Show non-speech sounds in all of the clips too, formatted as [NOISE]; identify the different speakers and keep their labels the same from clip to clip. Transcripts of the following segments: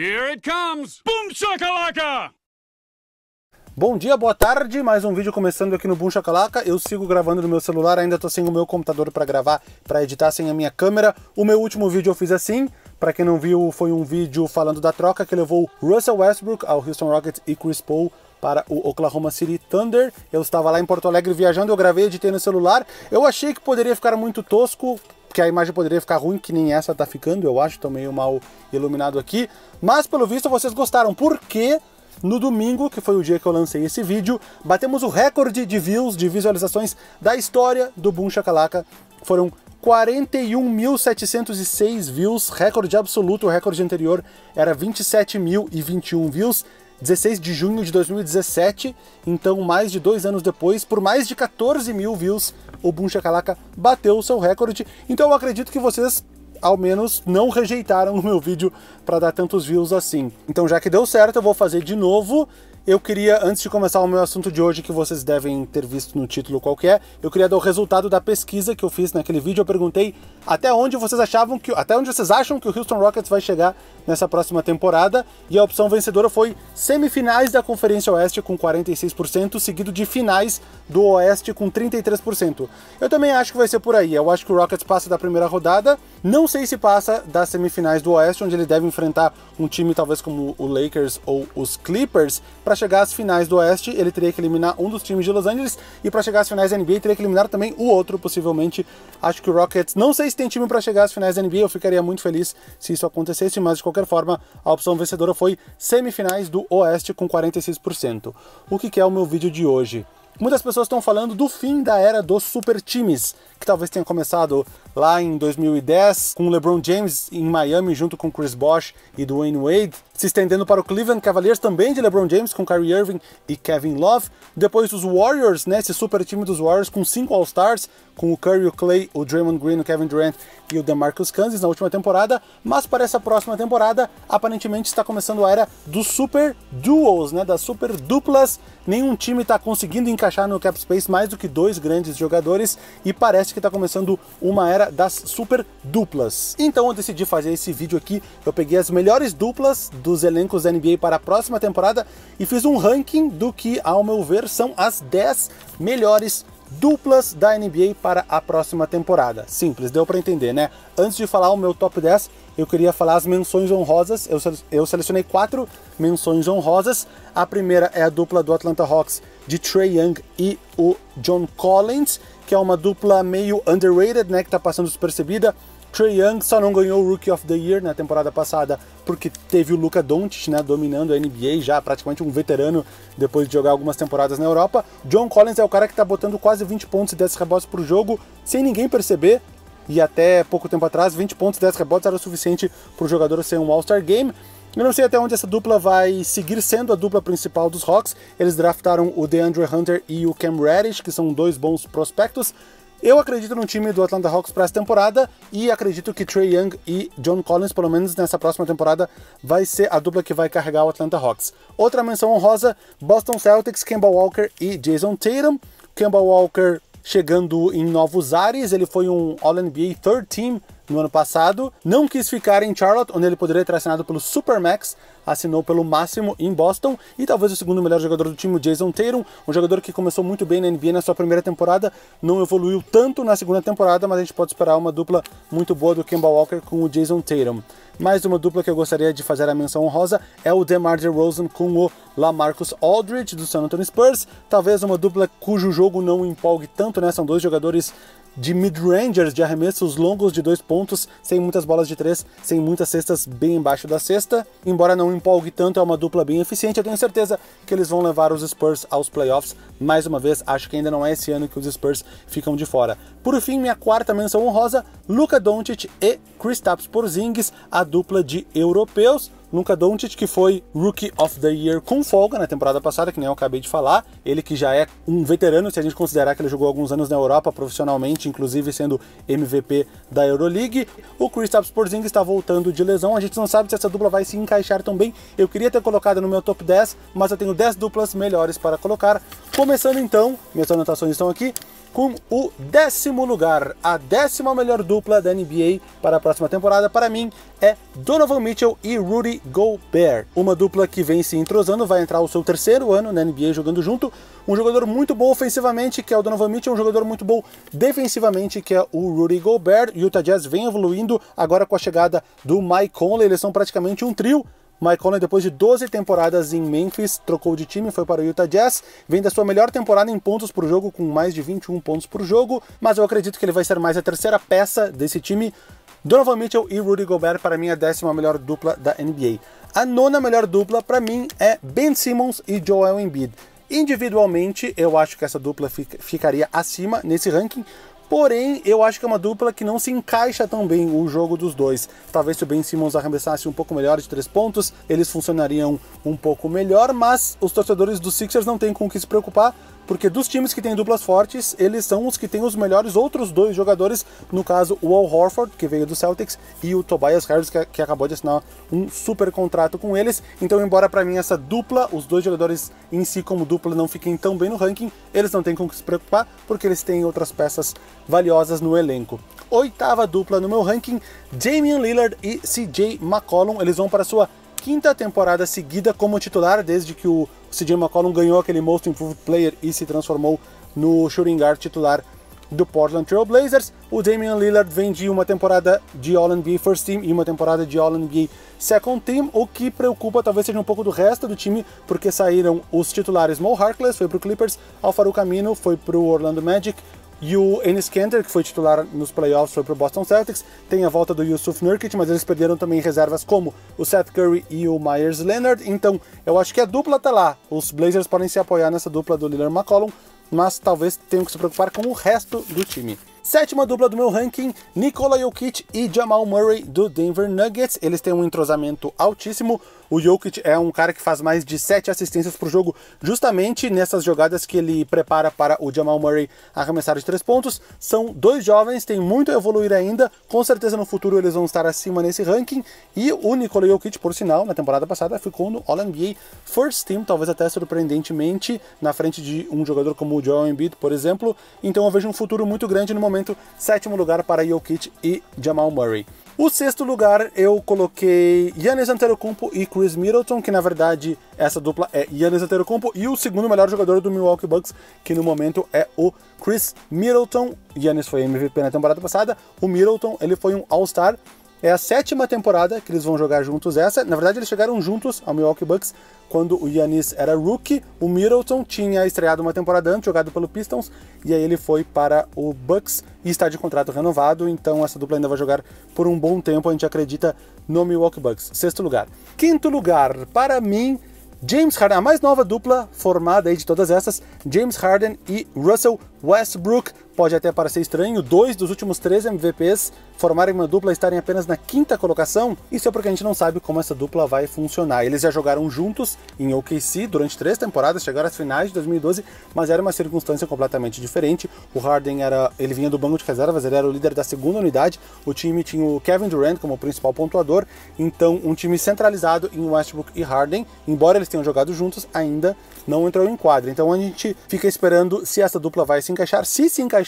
Speaker 1: Here it comes! Boom shakalaka!
Speaker 2: Bom dia, boa tarde, mais um vídeo começando aqui no Boom Shakalaka. Eu sigo gravando no meu celular, ainda tô sem o meu computador para gravar, para editar sem a minha câmera. O meu último vídeo eu fiz assim, para quem não viu, foi um vídeo falando da troca que levou Russell Westbrook ao Houston Rockets e Chris Paul para o Oklahoma City Thunder. Eu estava lá em Porto Alegre viajando, eu gravei, editei no celular. Eu achei que poderia ficar muito tosco, que a imagem poderia ficar ruim, que nem essa tá ficando, eu acho, tô meio mal iluminado aqui. Mas pelo visto vocês gostaram, porque no domingo, que foi o dia que eu lancei esse vídeo, batemos o recorde de views, de visualizações da história do Boom Shakalaka. Foram 41.706 views, recorde absoluto, o recorde anterior era 27.021 views. 16 de junho de 2017, então mais de dois anos depois, por mais de 14 mil views, o Boom Shakalaka bateu o seu recorde. Então eu acredito que vocês ao menos não rejeitaram o meu vídeo para dar tantos views assim. Então já que deu certo, eu vou fazer de novo. Eu queria, antes de começar o meu assunto de hoje, que vocês devem ter visto no título qualquer, eu queria dar o resultado da pesquisa que eu fiz naquele vídeo. Eu perguntei até onde vocês achavam que, até onde vocês acham que o Houston Rockets vai chegar nessa próxima temporada, e a opção vencedora foi semifinais da Conferência Oeste com 46%, seguido de finais do Oeste com 33%. Eu também acho que vai ser por aí. Eu acho que o Rockets passa da primeira rodada. Não sei se passa das semifinais do Oeste, onde ele deve enfrentar um time talvez como o Lakers ou os Clippers, para chegar às finais do Oeste, ele teria que eliminar um dos times de Los Angeles, e para chegar às finais da NBA, teria que eliminar também o outro, possivelmente. Acho que o Rockets, não sei se tem time para chegar às finais da NBA, eu ficaria muito feliz se isso acontecesse, mas de qualquer forma, a opção vencedora foi semifinais do Oeste com 46%. O que é o meu vídeo de hoje? Muitas pessoas estão falando do fim da era dos super times, que talvez tenha começado lá em 2010 com LeBron James em Miami junto com Chris Bosh e Dwayne Wade, se estendendo para o Cleveland Cavaliers também de LeBron James com Kyrie Irving e Kevin Love, depois os Warriors, né, esse super time dos Warriors com cinco All-Stars, com o Curry, o Clay, o Draymond Green, o Kevin Durant e o DeMarcus Cousins na última temporada, mas para essa próxima temporada, aparentemente está começando a era dos super duos, né, das super duplas. Nenhum time está conseguindo encaixar no cap space mais do que dois grandes jogadores e parece que está começando uma era das super duplas. Então eu decidi fazer esse vídeo aqui. Eu peguei as melhores duplas dos elencos da NBA para a próxima temporada e fiz um ranking do que, ao meu ver, são as 10 melhores duplas da NBA para a próxima temporada. Simples, deu para entender, né? Antes de falar o meu top 10, eu queria falar as menções honrosas. Eu, eu selecionei quatro menções honrosas. A primeira é a dupla do Atlanta Hawks de Trey Young e o John Collins, que é uma dupla meio underrated, né, que tá passando despercebida. Trey Young só não ganhou o Rookie of the Year na temporada passada porque teve o Luka Doncic, né, dominando a NBA já, praticamente um veterano depois de jogar algumas temporadas na Europa. John Collins é o cara que está botando quase 20 pontos e 10 rebotes por jogo sem ninguém perceber. E até pouco tempo atrás, 20 pontos e 10 rebotes era o suficiente para o jogador ser um All-Star Game. Eu não sei até onde essa dupla vai seguir sendo a dupla principal dos Hawks. Eles draftaram o DeAndre Hunter e o Cam Reddish, que são dois bons prospectos. Eu acredito no time do Atlanta Hawks para essa temporada e acredito que Trey Young e John Collins, pelo menos nessa próxima temporada, vai ser a dupla que vai carregar o Atlanta Hawks. Outra menção honrosa: Boston Celtics, Kemba Walker e Jason Tatum. Kemba Walker chegando em novos ares, ele foi um All-NBA Third Team no ano passado, não quis ficar em Charlotte, onde ele poderia ter assinado pelo Supermax, assinou pelo máximo em Boston, e talvez o segundo melhor jogador do time, o Jason Tatum, um jogador que começou muito bem na NBA na sua primeira temporada, não evoluiu tanto na segunda temporada, mas a gente pode esperar uma dupla muito boa do Kemba Walker com o Jason Tatum. Mais uma dupla que eu gostaria de fazer a menção honrosa é o DeMar DeRozan com o LaMarcus Aldridge do San Antonio Spurs, talvez uma dupla cujo jogo não empolgue tanto, né? São dois jogadores de mid-rangers, de arremessos longos de dois pontos, sem muitas bolas de três, sem muitas cestas bem embaixo da cesta. Embora não empolgue tanto, é uma dupla bem eficiente. Eu tenho certeza que eles vão levar os Spurs aos playoffs. Mais uma vez, acho que ainda não é esse ano que os Spurs ficam de fora. Por fim, minha quarta menção honrosa, Luka Doncic e Kristaps Porzingis, a dupla de europeus. Luka Doncic, que foi Rookie of the Year com folga na temporada passada, que nem eu acabei de falar. Ele que já é um veterano, se a gente considerar que ele jogou alguns anos na Europa profissionalmente, inclusive sendo MVP da Euroleague. O Kristaps Porzingis está voltando de lesão. A gente não sabe se essa dupla vai se encaixar tão bem. Eu queria ter colocado no meu top 10, mas eu tenho 10 duplas melhores para colocar. Começando então, minhas anotações estão aqui. com o décimo lugar. A décima melhor dupla da NBA para a próxima temporada, para mim, é Donovan Mitchell e Rudy Gobert. Uma dupla que vem se entrosando, vai entrar o seu terceiro ano na NBA jogando junto. Um jogador muito bom ofensivamente, que é o Donovan Mitchell, um jogador muito bom defensivamente, que é o Rudy Gobert. Utah Jazz vem evoluindo agora com a chegada do Mike Conley, eles são praticamente um trio. Mike Conley, depois de 12 temporadas em Memphis, trocou de time, foi para o Utah Jazz, vem da sua melhor temporada em pontos por jogo, com mais de 21 pontos por jogo, mas eu acredito que ele vai ser mais a terceira peça desse time. Donovan Mitchell e Rudy Gobert, para mim, a décima melhor dupla da NBA. A nona melhor dupla, para mim, é Ben Simmons e Joel Embiid. Individualmente, eu acho que essa dupla ficaria acima nesse ranking, Porém, eu acho que é uma dupla que não se encaixa tão bem o jogo dos dois. Talvez se o Ben Simmons arremessasse um pouco melhor de três pontos, eles funcionariam um pouco melhor, mas os torcedores dos Sixers não têm com o que se preocupar, porque dos times que têm duplas fortes, eles são os que têm os melhores outros dois jogadores, no caso o Al Horford, que veio do Celtics, e o Tobias Harris, que, que acabou de assinar um super contrato com eles. Então, embora para mim essa dupla, os dois jogadores em si como dupla não fiquem tão bem no ranking, eles não têm com que se preocupar, porque eles têm outras peças valiosas no elenco. Oitava dupla no meu ranking, Damian Lillard e CJ McCollum, eles vão para sua quinta temporada seguida como titular, desde que o CJ McCollum ganhou aquele Most Improved Player e se transformou no shooting guard titular do Portland Trail Blazers. O Damian Lillard vem de uma temporada de All-NBA First Team e uma temporada de All-NBA Second Team, o que preocupa talvez seja um pouco do resto do time, porque saíram os titulares Mo Harkless, foi para o Clippers, Alfaro Camino foi para o Orlando Magic, e o Enes Kanter, que foi titular nos playoffs, foi para o Boston Celtics. Tem a volta do Yusuf Nurkic, mas eles perderam também reservas como o Seth Curry e o Myers Leonard. Então, eu acho que a dupla tá lá. Os Blazers podem se apoiar nessa dupla do Lillard McCollum, mas talvez tenham que se preocupar com o resto do time. Sétima dupla do meu ranking, Nikola Jokic e Jamal Murray do Denver Nuggets. Eles têm um entrosamento altíssimo. O Jokic é um cara que faz mais de 7 assistências por jogo, justamente nessas jogadas que ele prepara para o Jamal Murray arremessar de três pontos. São dois jovens, tem muito a evoluir ainda. Com certeza no futuro eles vão estar acima nesse ranking. E o Nikola Jokic, por sinal, na temporada passada ficou no All-NBA First Team, talvez até surpreendentemente, na frente de um jogador como o Joel Embiid, por exemplo. Então eu vejo um futuro muito grande no momento. Sétimo lugar para Jokic e Jamal Murray. O sexto lugar eu coloquei Yannis Antetokounmpo e Chris Middleton, que na verdade essa dupla é Yannis Antetokounmpo e o segundo melhor jogador do Milwaukee Bucks, que no momento é o Chris Middleton. Yannis foi MVP na temporada passada, o Middleton ele foi um All-Star é a sétima temporada que eles vão jogar juntos essa. Na verdade, eles chegaram juntos ao Milwaukee Bucks quando o Yanis era rookie. O Middleton tinha estreado uma temporada antes, jogado pelo Pistons, e aí ele foi para o Bucks e está de contrato renovado. Então essa dupla ainda vai jogar por um bom tempo, a gente acredita no Milwaukee Bucks. Sexto lugar. Quinto lugar, para mim, James Harden, a mais nova dupla formada aí de todas essas, James Harden e Russell Westbrook. Pode até parecer estranho, dois dos últimos três MVPs formarem uma dupla e estarem apenas na quinta colocação. Isso é porque a gente não sabe como essa dupla vai funcionar. Eles já jogaram juntos em OKC durante três temporadas, chegaram às finais de 2012, mas era uma circunstância completamente diferente. O Harden era, ele vinha do banco de reservas, ele era o líder da segunda unidade. O time tinha o Kevin Durant como principal pontuador, então um time centralizado em Westbrook e Harden, embora eles tenham jogado juntos, ainda não entrou em quadra. Então a gente fica esperando se essa dupla vai se encaixar. Se se encaixar,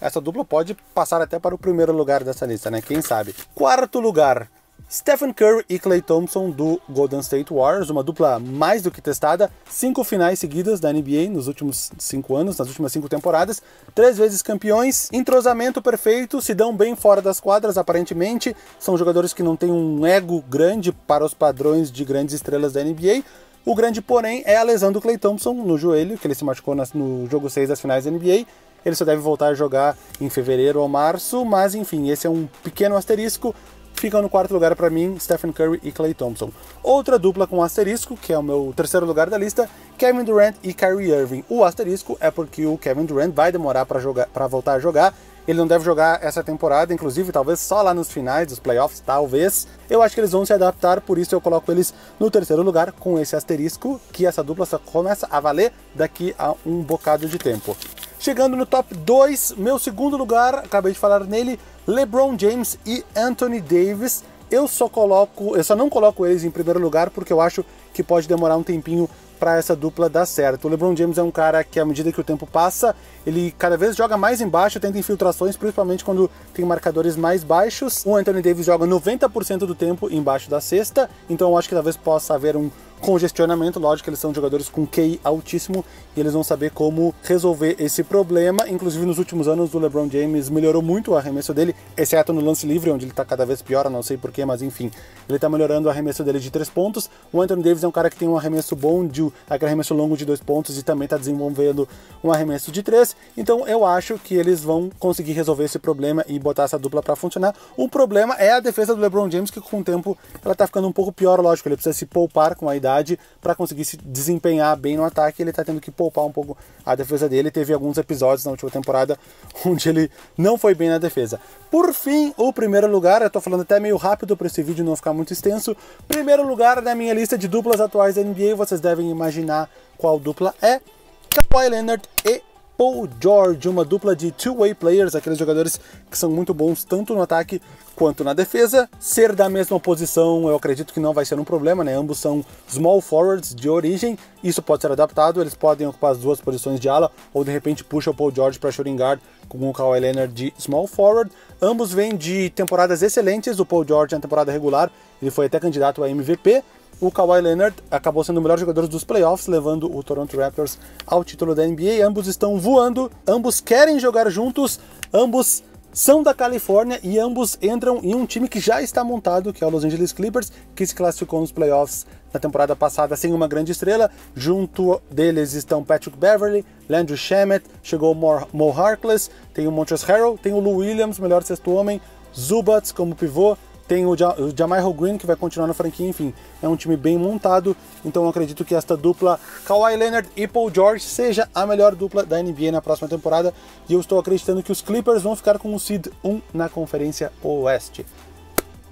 Speaker 2: essa dupla pode passar até para o primeiro lugar dessa lista, né? Quem sabe? Quarto lugar. Stephen Curry e Clay Thompson do Golden State Warriors, uma dupla mais do que testada, cinco finais seguidas da NBA nos últimos cinco anos, nas últimas cinco temporadas, três vezes campeões, entrosamento perfeito, se dão bem fora das quadras aparentemente, são jogadores que não têm um ego grande para os padrões de grandes estrelas da NBA, o grande porém é a lesão do Clay Thompson no joelho, que ele se machucou no jogo 6 das finais da NBA. Ele só deve voltar a jogar em fevereiro ou março, mas enfim, esse é um pequeno asterisco. Fica no quarto lugar para mim, Stephen Curry e Clay Thompson. Outra dupla com asterisco, que é o meu terceiro lugar da lista, Kevin Durant e Kyrie Irving. O asterisco é porque o Kevin Durant vai demorar para voltar a jogar ele não deve jogar essa temporada, inclusive, talvez só lá nos finais dos playoffs, talvez. Eu acho que eles vão se adaptar, por isso eu coloco eles no terceiro lugar com esse asterisco, que essa dupla só começa a valer daqui a um bocado de tempo. Chegando no top 2, meu segundo lugar, acabei de falar nele, LeBron James e Anthony Davis. Eu só coloco, eu só não coloco eles em primeiro lugar porque eu acho que pode demorar um tempinho para essa dupla dar certo. O LeBron James é um cara que, à medida que o tempo passa, ele cada vez joga mais embaixo, tenta infiltrações, principalmente quando tem marcadores mais baixos. O Anthony Davis joga 90% do tempo embaixo da cesta, então eu acho que talvez possa haver um congestionamento, lógico eles são jogadores com QI altíssimo e eles vão saber como resolver esse problema. Inclusive nos últimos anos o LeBron James melhorou muito o arremesso dele, exceto no lance livre, onde ele tá cada vez pior, não sei porquê, mas enfim, ele tá melhorando o arremesso dele de três pontos. O Anthony Davis é um cara que tem um arremesso bom, de, aquele arremesso longo de dois pontos e também tá desenvolvendo um arremesso de três. Então eu acho que eles vão conseguir resolver esse problema e botar essa dupla para funcionar. O problema é a defesa do LeBron James, que com o tempo ela tá ficando um pouco pior, lógico, ele precisa se poupar com a idade para conseguir se desempenhar bem no ataque. Ele está tendo que poupar um pouco a defesa dele. Teve alguns episódios na última temporada [LAUGHS] onde ele não foi bem na defesa. Por fim, o primeiro lugar, eu estou falando até meio rápido para esse vídeo não ficar muito extenso. Primeiro lugar na minha lista de duplas atuais da NBA, vocês devem imaginar qual dupla é. Kawhi Leonard e Paul George, uma dupla de two-way players, aqueles jogadores que são muito bons tanto no ataque quanto na defesa. Ser da mesma posição, eu acredito que não vai ser um problema, né? Ambos são small forwards de origem, isso pode ser adaptado, eles podem ocupar as duas posições de ala, ou de repente puxa o Paul George para shooting guard com o Kawhi Leonard de small forward. Ambos vêm de temporadas excelentes, o Paul George na temporada regular, ele foi até candidato a MVP, o Kawhi Leonard acabou sendo o melhor jogador dos playoffs, levando o Toronto Raptors ao título da NBA. Ambos estão voando, ambos querem jogar juntos, ambos são da Califórnia e ambos entram em um time que já está montado, que é o Los Angeles Clippers, que se classificou nos playoffs na temporada passada sem uma grande estrela. Junto deles estão Patrick Beverly, Landry Shamet, chegou Mo Harkless, tem o Montrezl Harrell, tem o Lou Williams, melhor sexto homem, Zubats como pivô, tem o, ja o Jamichael Green, que vai continuar na franquia, enfim, é um time bem montado, então eu acredito que esta dupla Kawhi Leonard e Paul George seja a melhor dupla da NBA na próxima temporada, e eu estou acreditando que os Clippers vão ficar com o seed 1 na Conferência Oeste.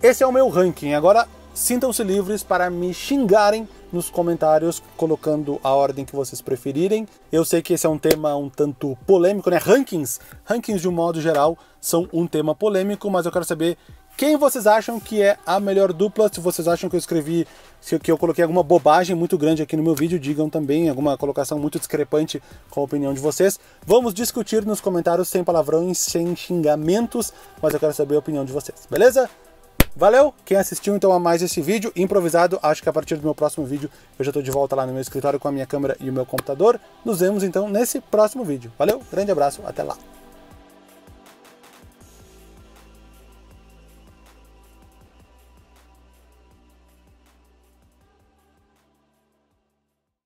Speaker 2: Esse é o meu ranking, agora sintam-se livres para me xingarem nos comentários, colocando a ordem que vocês preferirem. Eu sei que esse é um tema um tanto polêmico, né? Rankings, rankings de um modo geral, são um tema polêmico, mas eu quero saber quem vocês acham que é a melhor dupla? Se vocês acham que eu escrevi, se que eu coloquei alguma bobagem muito grande aqui no meu vídeo, digam também alguma colocação muito discrepante com a opinião de vocês. Vamos discutir nos comentários sem palavrões, sem xingamentos, mas eu quero saber a opinião de vocês, beleza? Valeu! Quem assistiu então a mais esse vídeo improvisado, acho que a partir do meu próximo vídeo eu já estou de volta lá no meu escritório com a minha câmera e o meu computador. Nos vemos então nesse próximo vídeo. Valeu, grande abraço, até lá!